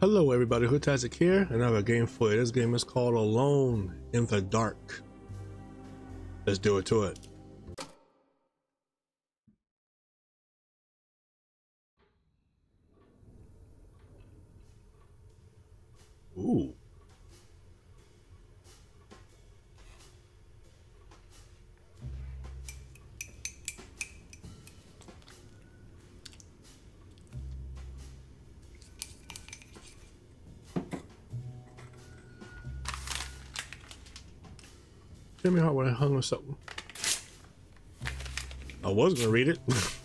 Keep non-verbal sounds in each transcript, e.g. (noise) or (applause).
Hello everybody, Hoodtastic here, and I have a game for you. This game is called Alone in the Dark. Let's do it to it. Give me heart when I hung on something. I was gonna read it. (laughs)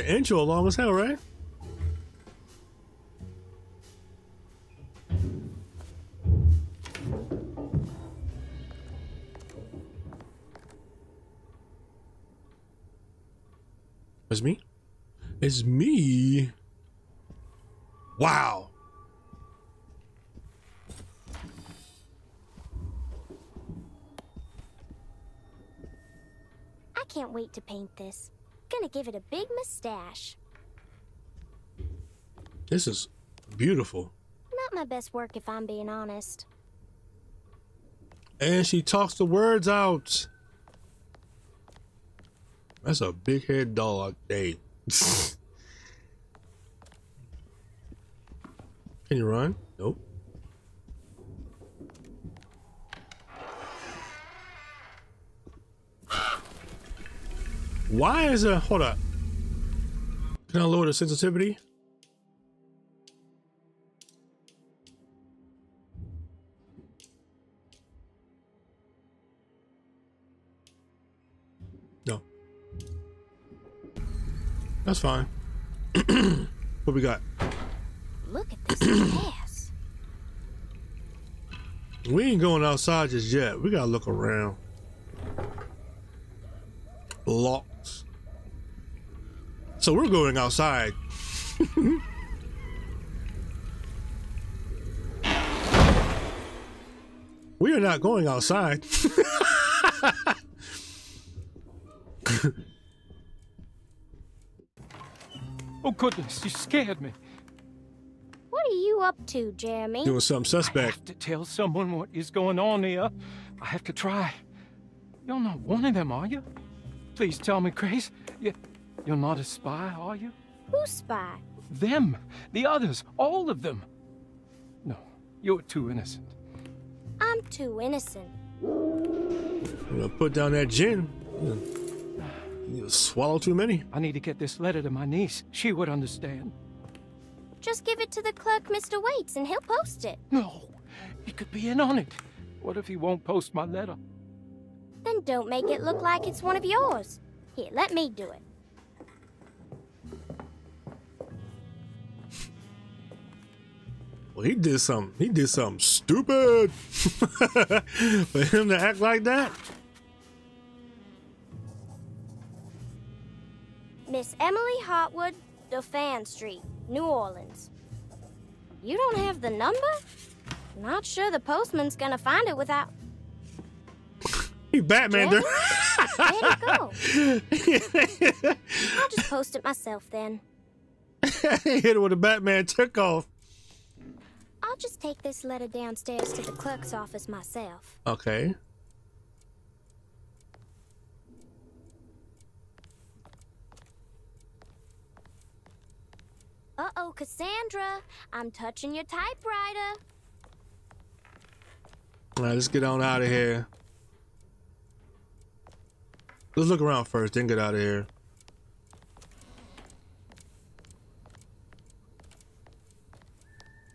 the intro long as hell, right? It's me? It's me. Wow. I can't wait to paint this. Gonna give it a big mustache. This is beautiful. Not my best work if I'm being honest. And she talks the words out. That's a big head dog. Hey. (laughs) Can you run? Nope. Why is a hold up? Can I lower the sensitivity? No. That's fine. (clears throat) what we got? Look at this ass. (clears throat) We ain't going outside just yet. We gotta look around. Locks. So we're going outside. we are not going outside. (laughs) Oh, goodness, you scared me. What are you up to, Jeremy? Doing something suspect. I suspect. have to tell someone what is going on here. I have to try. You're not one of them, are you? Please tell me, Grace. You, you're not a spy, are you? Who's spy? Them, the others, all of them. No, you're too innocent. I'm too innocent. I'm gonna put down that gin. You swallow too many. I need to get this letter to my niece. She would understand. Just give it to the clerk, Mr. Waits, and he'll post it. No, he could be in on it. What if he won't post my letter? Then don't make it look like it's one of yours. Here, let me do it. Well, he did something. He did something stupid. (laughs) For him to act like that. Miss Emily Hartwood, Dauphine Street, New Orleans. You don't have the number? Not sure the postman's gonna find it without. He Batman. there. Where'd it go? (laughs) I'll just post it myself then. he (laughs) hit it with a Batman took off. I'll just take this letter downstairs to the clerk's office myself. Okay. Uh oh, Cassandra, I'm touching your typewriter. All right, let's get on out of here. Let's look around first, then get out of here.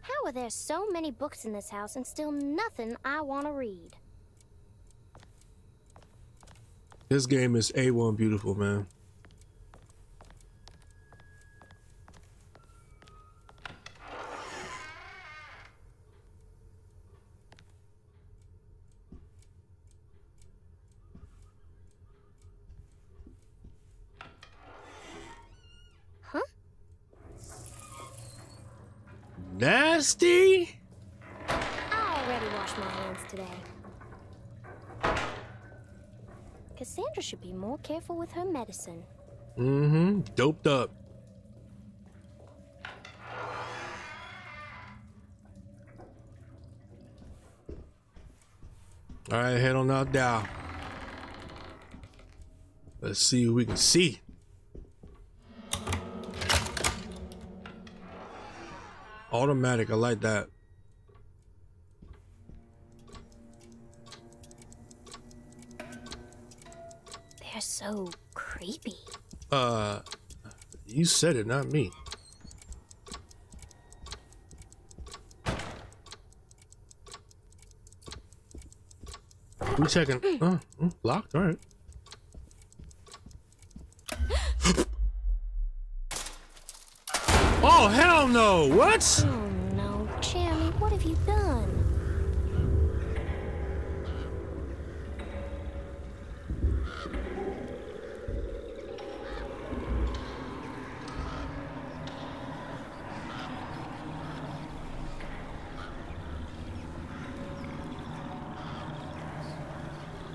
How so many books in this house and still nothing I want to read? This game is A1 beautiful, man. Nasty. I already washed my hands today. Cassandra should be more careful with her medicine. Mm-hmm. Doped up. All right, head on out down. Let's see who we can see. Automatic, I like that. They're so creepy. Uh, you said it, not me. We checking. Uh, mm, locked. All right. oh hell no! What? Oh no, Jeremy, what have you done?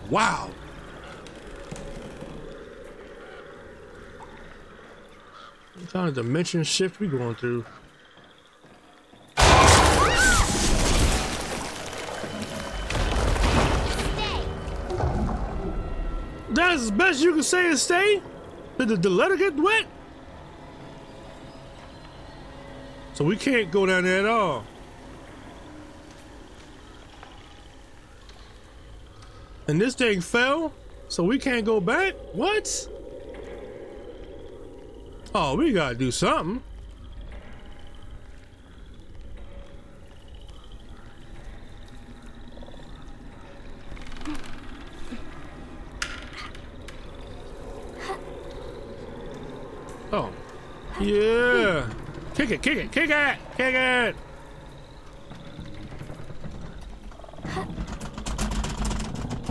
Wow. What kind of dimension shift we going through? That's as best you can say is stay? Did the, the letter get wet? So we can't go down there at all. And this thing fell, so we can't go back? What? Oh, we gotta do something. Oh. Yeah. Kick it, kick it, kick it, kick it.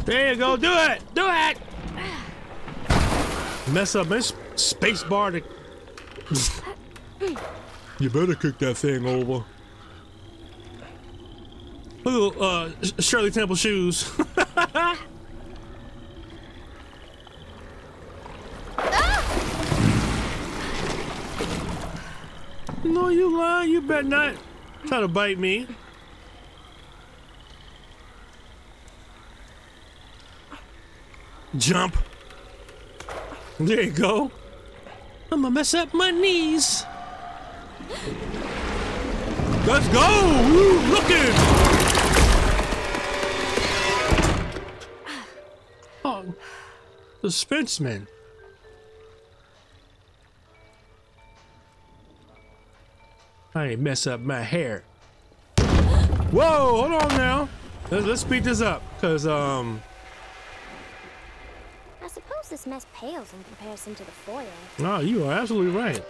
There you go. Do it. Do it. Mess up this space bar to. (laughs) you better kick that thing over. Look at uh, Shirley Temple shoes. (laughs) no, you lying. You bet not try to bite me. Jump. There you go. I'm gonna mess up my knees. Let's go! Woo, looking! Oh, the Spenceman. I ain't mess up my hair. Whoa, hold on now. Let's, let's speed this up, cause um. I suppose this mess pales in comparison to the foyer. No, you are absolutely right.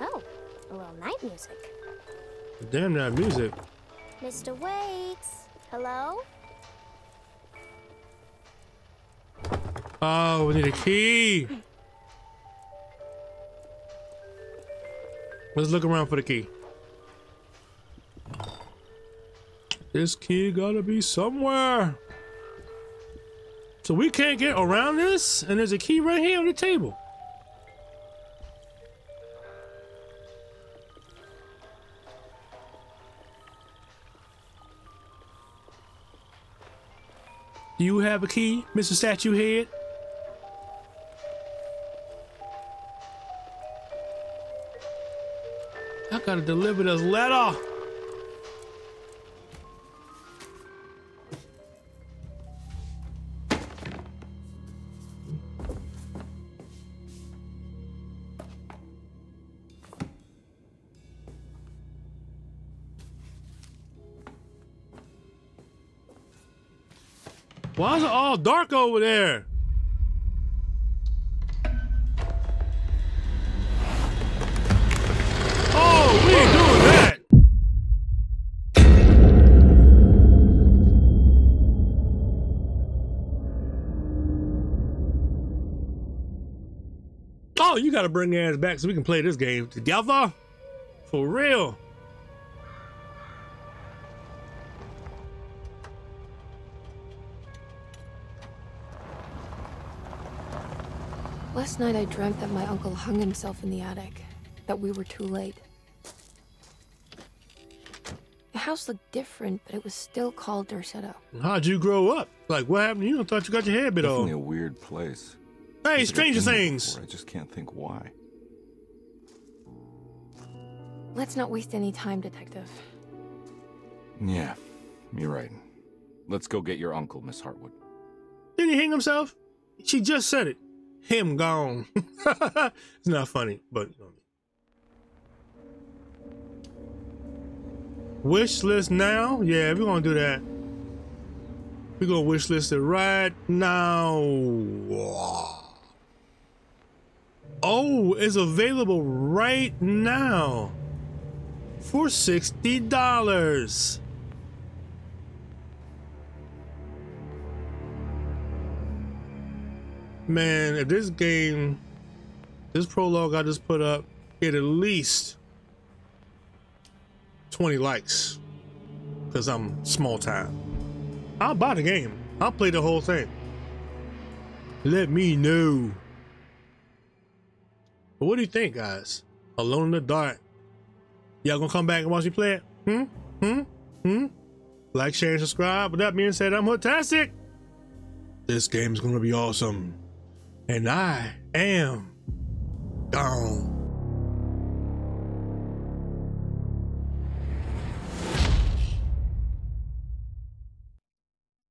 Oh, a little night music. Damn that music. Mr. Waits, hello? Oh, we need a key. Let's look around for the key. This key gotta be somewhere. So we can't get around this, and there's a key right here on the table. Do you have a key, Mr. Statue Head? I gotta deliver this letter. Why is it all dark over there? Oh, you gotta bring your ass back so we can play this game together. For real. Last night I dreamt that my uncle hung himself in the attic, that we were too late. The house looked different, but it was still called Derceto. How'd you grow up? Like, what happened to you? I thought you got your head bit Definitely off. a weird place. Hey, Never Stranger Things. I just can't think why. Let's not waste any time, Detective. Yeah, you're right. Let's go get your uncle, Miss Hartwood. Didn't he hang himself? She just said it. Him gone. (laughs) it's not funny, but. Wish list now? Yeah, we're gonna do that. We're gonna wish list it right now. Oh, it's available right now for $60. Man, if this game, this prologue I just put up, get at least 20 likes, because I'm small time. I'll buy the game. I'll play the whole thing. Let me know. But what do you think, guys? Alone in the dark. Y'all gonna come back and watch me play it? Hmm? Hmm? Hmm? Like, share, and subscribe. With that being said, I'm Hoodtastic. This game's gonna be awesome. And I am gone.